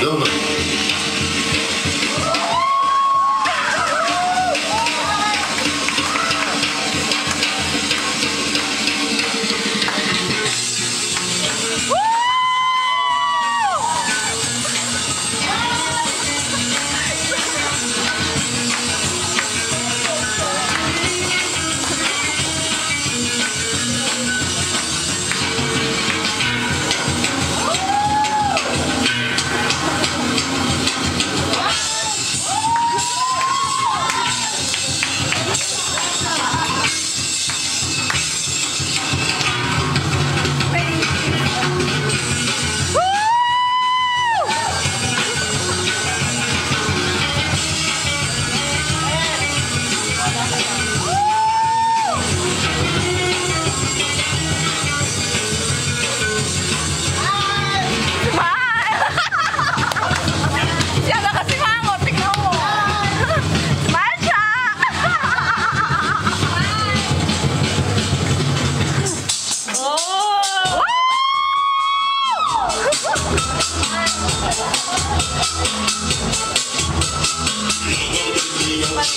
Dublin. Bye.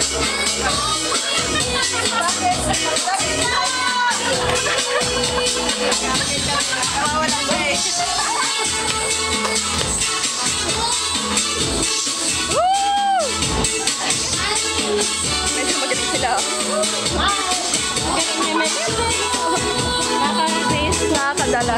Eh. Nakaka-taste, nakakadala.